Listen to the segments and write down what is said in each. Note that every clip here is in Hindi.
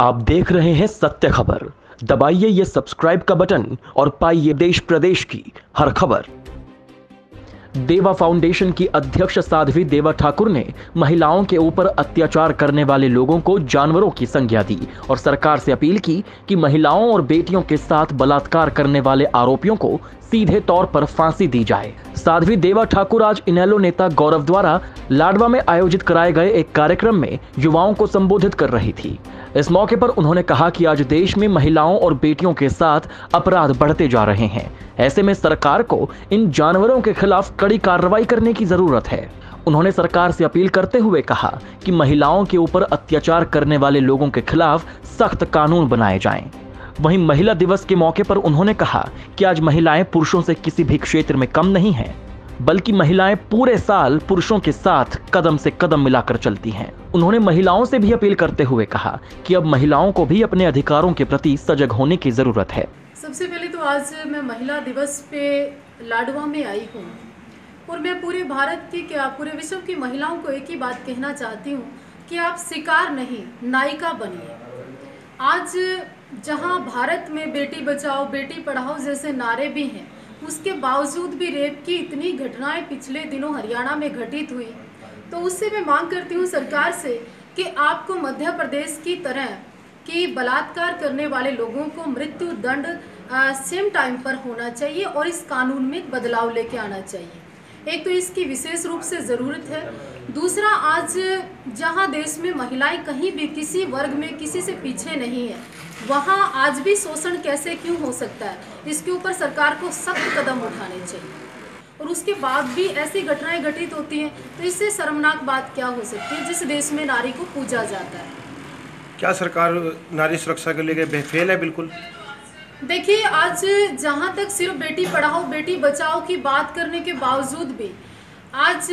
आप देख रहे हैं सत्य खबर। दबाइए ये सब्सक्राइब का बटन और पाइए देश प्रदेश की हर खबर। देवा फाउंडेशन की अध्यक्ष साध्वी देवा ठाकुर ने महिलाओं के ऊपर अत्याचार करने वाले लोगों को जानवरों की संज्ञा दी और सरकार से अपील की कि महिलाओं और बेटियों के साथ बलात्कार करने वाले आरोपियों को सीधे तौर पर फांसी दी जाए। साध्वी देवा ठाकुर आज इनेलो नेता गौरव द्वारा लाडवा में आयोजित कराए गए एक कार्यक्रम में युवाओं को संबोधित कर रही थी। इस मौके पर उन्होंने कहा कि आज देश में महिलाओं और बेटियों के साथ अपराध बढ़ते जा रहे हैं। ऐसे में सरकार को इन जानवरों के खिलाफ कड़ी कार्रवाई करने की ज़रूरत है। उन्होंने सरकार से अपील करते हुए कहा कि महिलाओं के ऊपर अत्याचार करने वाले लोगों के खिलाफ सख्त कानून बनाए जाएँ। वहीं महिला दिवस के मौके पर उन्होंने कहा कि आज महिलाएँ पुरुषों से किसी भी क्षेत्र में कम नहीं हैं। बल्कि महिलाएँ पूरे साल पुरुषों के साथ कदम से कदम मिलाकर चलती हैं। उन्होंने महिलाओं से भी अपील करते हुए कहा कि अब महिलाओं को भी अपने अधिकारों के प्रति सजग होने की ज़रूरत है। सबसे पहले तो आज मैं महिला दिवस पे लाडवा में आई हूँ और मैं पूरे भारत की क्या पूरे विश्व की महिलाओं को एक ही बात कहना चाहती हूँ कि आप शिकार नहीं, नायिका बनिए। आज जहाँ भारत में बेटी बचाओ, बेटी पढ़ाओ जैसे नारे भी हैं उसके बावजूद भी रेप की इतनी घटनाएँ पिछले दिनों हरियाणा में घटित हुई। तो उससे मैं मांग करती हूँ सरकार से कि आपको मध्य प्रदेश की तरह कि बलात्कार करने वाले लोगों को मृत्यु दंड सेम टाइम पर होना चाहिए और इस कानून में बदलाव लेके आना चाहिए। एक तो इसकी विशेष रूप से ज़रूरत है। दूसरा, आज जहाँ देश में महिलाएँ कहीं भी, किसी वर्ग में, किसी से पीछे नहीं है वहाँ आज भी शोषण कैसे क्यों हो सकता है? इसके ऊपर सरकार को सख्त कदम उठाने चाहिए। और उसके बाद भी ऐसी घटनाएँ घटित होती हैं तो इससे शर्मनाक बात क्या हो सकती है जिस देश में नारी को पूजा जाता है? क्या सरकार नारी सुरक्षा के लिए बेफेल है बिल्कुल? देखिए आज जहाँ तक सिर्फ़ बेटी पढ़ाओ बेटी बचाओ की बात करने के बावजूद भी आज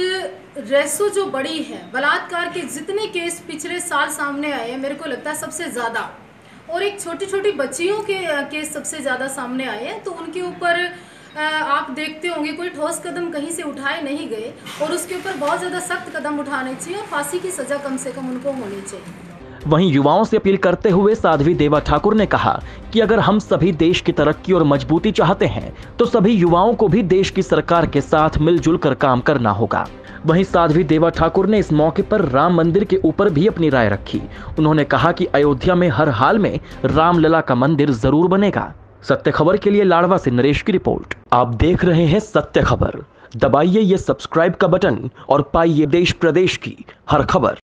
रेसो जो बड़ी है बलात्कार के जितने केस पिछले साल सामने आए हैं मेरे को लगता है सबसे ज़्यादा। और एक छोटी छोटी बच्चियों के केस सबसे ज़्यादा सामने आए हैं तो उनके ऊपर आप देखते होंगे कोई ठोस कदम कहीं से उठाए नहीं गए और उसके ऊपर बहुत ज़्यादा सख्त कदम उठाने चाहिए और फांसी की सज़ा कम से कम उनको होनी चाहिए। वहीं युवाओं से अपील करते हुए साध्वी देवा ठाकुर ने कहा कि अगर हम सभी देश की तरक्की और मजबूती चाहते हैं तो सभी युवाओं को भी देश की सरकार के साथ मिलजुल कर काम करना होगा। वहीं साध्वी देवा ठाकुर ने इस मौके पर राम मंदिर के ऊपर भी अपनी राय रखी। उन्होंने कहा कि अयोध्या में हर हाल में रामलला का मंदिर ज़रूर बनेगा। सत्य खबर के लिए लाड़वा से नरेश की रिपोर्ट। आप देख रहे हैं सत्य खबर। दबाइए ये सब्सक्राइब का बटन और पाइए देश प्रदेश की हर खबर।